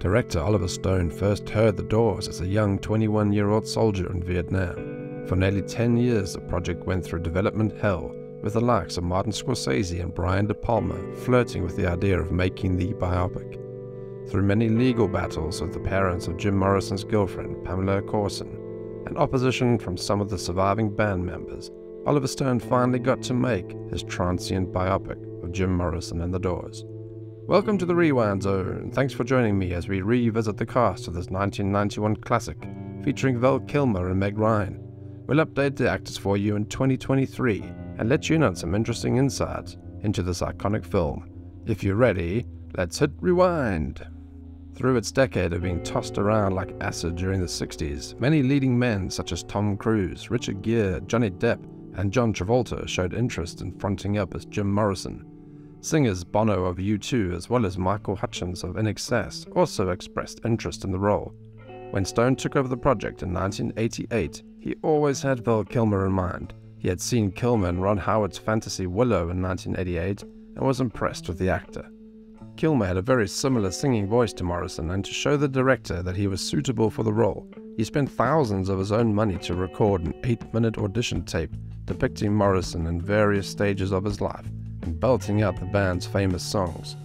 Director Oliver Stone first heard the doors as a young 21 year old soldier in Vietnam. For nearly 10 years, the project went through development hell, with the likes of Martin Scorsese and Brian De Palma flirting with the idea of making the biopic. Through many legal battles with the parents of Jim Morrison's girlfriend, Pamela Courson, and opposition from some of the surviving band members, Oliver Stone finally got to make his transient biopic of Jim Morrison and the Doors. Welcome to the Rewind Zone. Thanks for joining me as we revisit the cast of this 1991 classic featuring Val Kilmer and Meg Ryan. We'll update the actors for you in 2023 and let you in on some interesting insights into this iconic film. If you're ready, let's hit rewind. Through its decade of being tossed around like acid during the 60s, many leading men such as Tom Cruise, Richard Gere, Johnny Depp, and John Travolta showed interest in fronting up as Jim Morrison. Singers Bono of U2 as well as Michael Hutchence of INXS also expressed interest in the role. When Stone took over the project in 1988, he always had Val Kilmer in mind. He had seen Kilmer in Ron Howard's fantasy Willow in 1988 and was impressed with the actor. Kilmer had a very similar singing voice to Morrison, and to show the director that he was suitable for the role, he spent thousands of his own money to record an 8 minute audition tape depicting Morrison in various stages of his life and belting out the band's famous songs.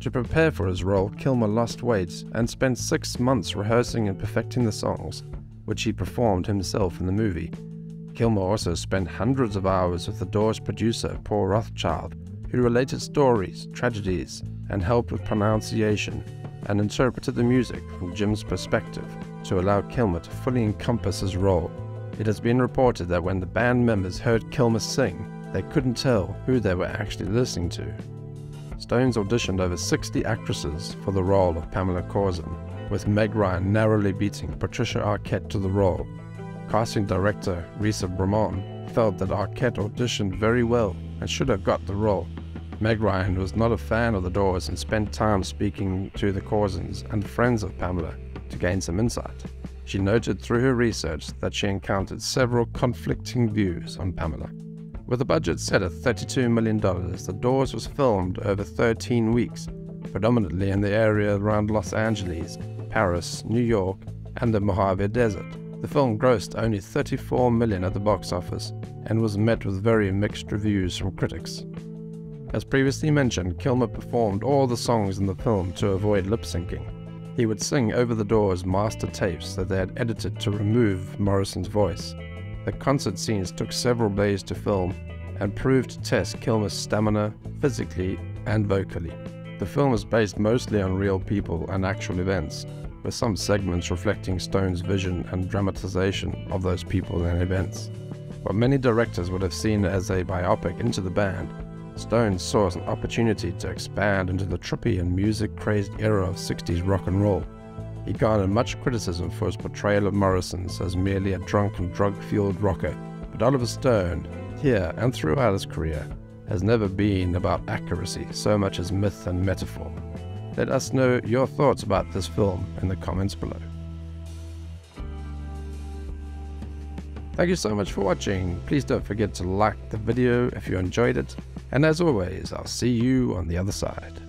To prepare for his role, Kilmer lost weight and spent six months rehearsing and perfecting the songs, which he performed himself in the movie. Kilmer also spent hundreds of hours with the Doors producer Paul Rothchild, who related stories, tragedies, and helped with pronunciation, and interpreted the music from Jim's perspective to allow Kilmer to fully encompass his role. It has been reported that when the band members heard Kilmer sing, they couldn't tell who they were actually listening to. Stones auditioned over 60 actresses for the role of Pamela Courson, with Meg Ryan narrowly beating Patricia Arquette to the role. Casting director Risa Bramon felt that Arquette auditioned very well and should have got the role. Meg Ryan was not a fan of the Doors and spent time speaking to the Coursons and friends of Pamela to gain some insight. She noted through her research that she encountered several conflicting views on Pamela. With a budget set at $32 million, The Doors was filmed over 13 weeks, predominantly in the area around Los Angeles, Paris, New York, and the Mojave Desert. The film grossed only 34 million at the box office and was met with very mixed reviews from critics. As previously mentioned, Kilmer performed all the songs in the film to avoid lip syncing. He would sing over the Doors master tapes that they had edited to remove Morrison's voice. The concert scenes took several days to film and proved to test Kilmer's stamina physically and vocally. The film is based mostly on real people and actual events, with some segments reflecting Stone's vision and dramatization of those people and events. What many directors would have seen as a biopic into the band, Stone saw as an opportunity to expand into the trippy and music crazed era of 60s rock and roll. He garnered much criticism for his portrayal of Morrison's as merely a drunk and drug fueled rocker, but Oliver Stone, here and throughout his career, has never been about accuracy so much as myth and metaphor. Let us know your thoughts about this film in the comments below. Thank you so much for watching. Please don't forget to like the video if you enjoyed it. And as always, I'll see you on the other side.